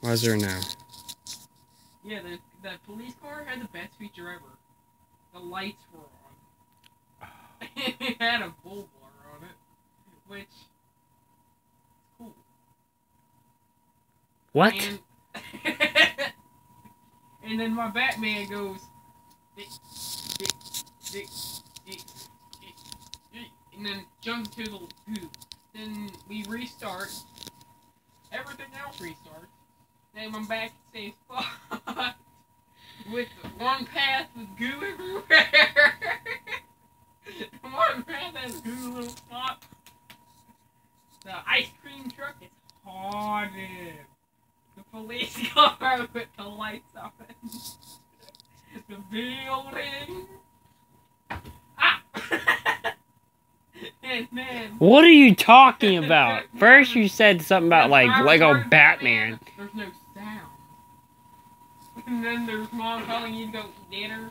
Why is there a now? Yeah, the the police car had the best feature ever. The lights were on. it had a bull bar on it, which is cool. What? And, and then my Batman goes, "Dick, dick, dick, dick, dick, dick," and then jumps to the goo. Then we restart. Everything else restarts. Then I'm back the same spot with one path with goo everywhere. one path has goo little spot. The ice cream truck is haunted. The police car with the lights on. the building. Ah! then. What are you talking about? First you said something about like Lego of Batman. And then there's mom telling you to go eat dinner.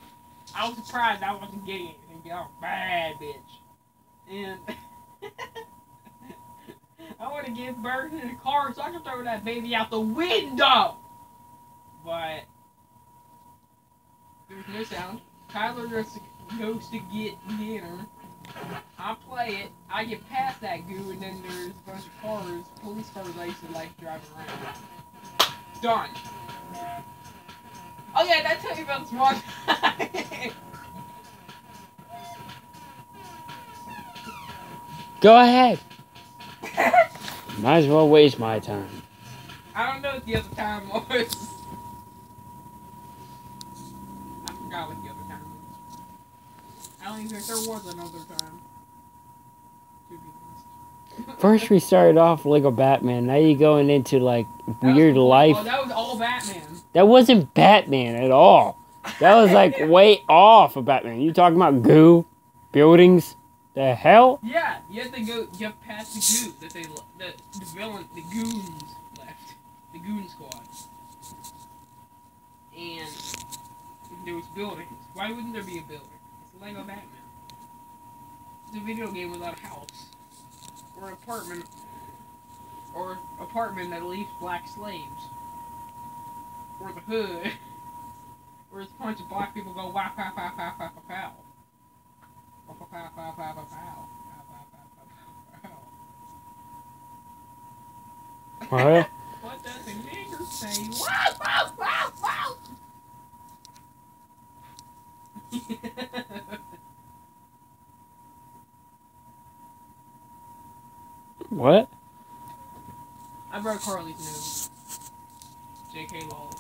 I was surprised I wasn't getting anything. Y'all bad bitch. And I want to give birth in the car so I can throw that baby out the window. But there's no sound. Tyler just goes to get dinner. I play it. I get past that goo, and then there's a bunch of cars, police cars I used to like driving around. Done. Oh yeah, did I tell you about this? Go ahead. Might as well waste my time. I don't know what the other time was. I forgot what the other time was. I don't even think there was another time. To be honest. First we started off Lego Batman. Now you're going into like That was weird complete- life. Oh, that was all Batman. That wasn't Batman at all. That was like way off of Batman. You talking about goo, buildings, the hell? Yeah, you have to go. You have past the goo that they the the villain the goons left, the goon squad, and there was buildings. Why wouldn't there be a building? It's Lego Batman. It's a video game without a house or an apartment or apartment that leaves black slaves or the hood. Where it's a bunch of black people go wow pow pow pow pow pow pow. Pow, pow, pow, pow, pow, pow, pow. Pow, pow, pow, pow, pow, pow. What? Does a nigger say? Wow, wow, wow, wow. What? I broke Carly's nose. J.K. Lowell.